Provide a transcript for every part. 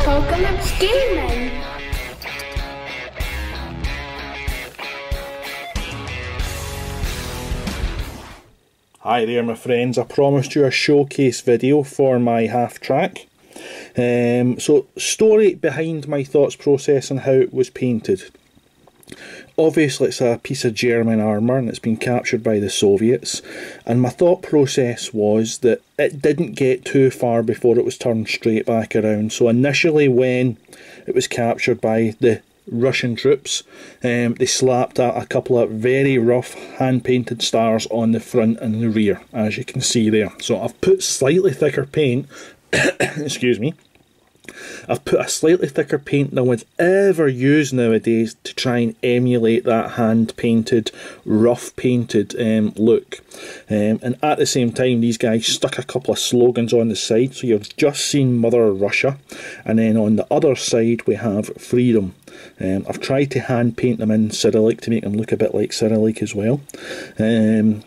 Apocalypse Gaming. Hi there my friends, I promised you a showcase video for my half track. Um, so story behind my thoughts process and how it was painted. Obviously it's a piece of German armour and it's been captured by the Soviets and my thought process was that it didn't get too far before it was turned straight back around. So initially when it was captured by the Russian troops. Um, they slapped a, a, couple of very rough hand painted stars on the front and the rear, as you can see there. So I've put slightly thicker paint, excuse me, I've put a slightly thicker paint than was ever used nowadays to try and emulate that hand painted, rough painted um, look. Um, and at the same time, these guys stuck a couple of slogans on the side. So you've just seen Mother Russia, and then on the other side, we have freedom. Um, I've tried to hand paint them in Cyrillic to make them look a bit like Cyrillic as well. Um,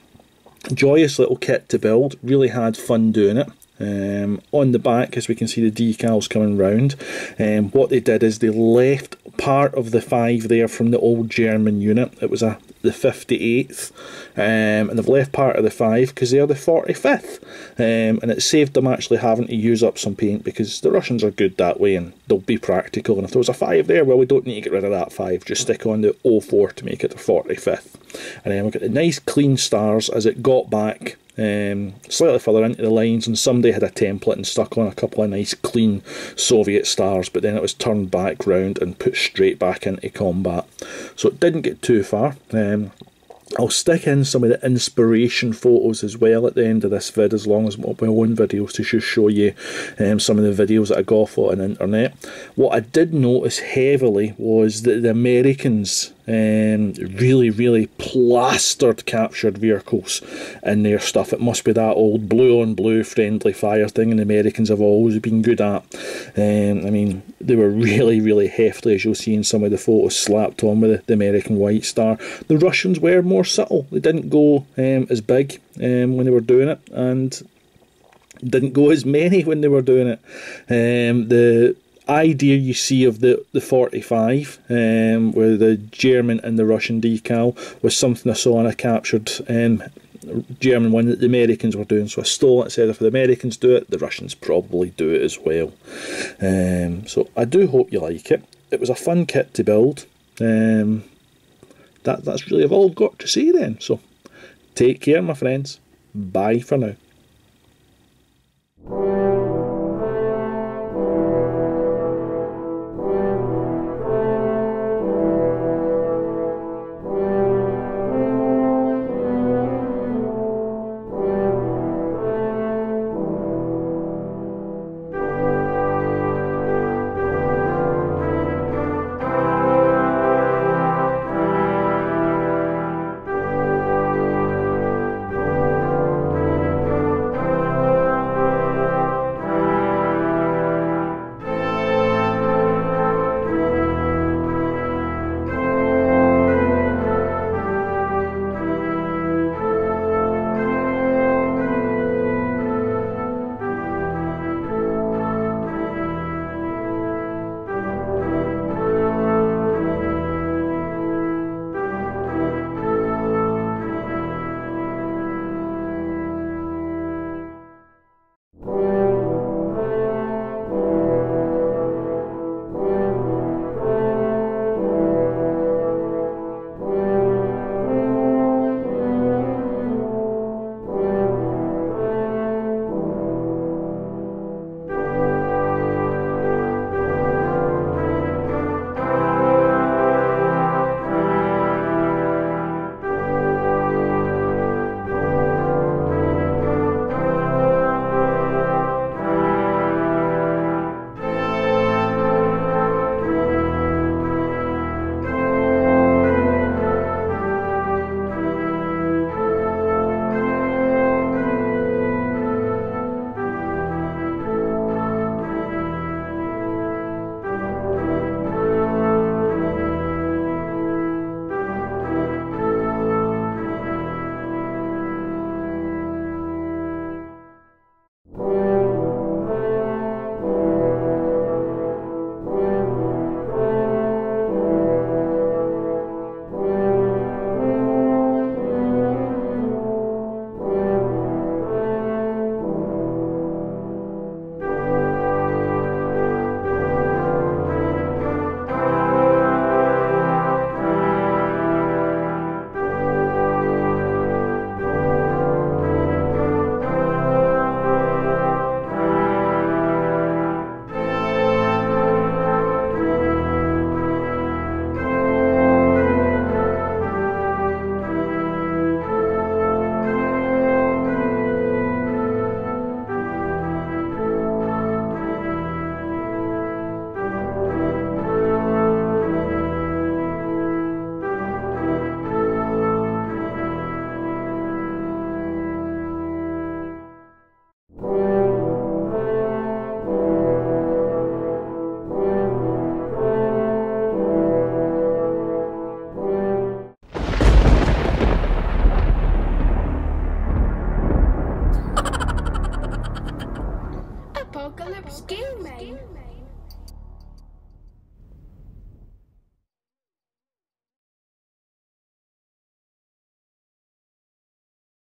joyous little kit to build, really had fun doing it. Um, on the back, as we can see the decals coming round, um, what they did is they left part of the five there from the old German unit. It was a the 58th, um, and they've left part of the five because they are the 45th, um, and it saved them actually having to use up some paint because the Russians are good that way and they'll be practical. And if there was a five there, well, we don't need to get rid of that five. Just stick on the 04 to make it the 45th, and then we get the nice clean stars as it got back um, slightly further into the lines, and somebody had a template and stuck on a couple of nice clean Soviet stars, but then it was turned back round and put straight back into combat. So it didn't get too far. Um, I'll stick in some of the inspiration photos as well at the end of this vid, as long as my own videos to just show you um, some of the videos that I got off on the internet. What I did notice heavily was that the Americans um, really, really plastered captured vehicles in their stuff. It must be that old blue on blue friendly fire thing, and the Americans have always been good at. Um, I mean, they were really, really hefty, as you'll see in some of the photos slapped on with the, the American White Star. The Russians were more subtle, they didn't go um, as big um, when they were doing it, and didn't go as many when they were doing it. Um, the idea you see of the, the 45 um, with the German and the Russian decal was something I saw and I captured um, German one that the Americans were doing. So I stole it, said if the Americans do it, the Russians probably do it as well. Um, so I do hope you like it. It was a fun kit to build. Um, that That's really all I've got to say then. So take care, my friends. Bye for now. apocalypse gaming.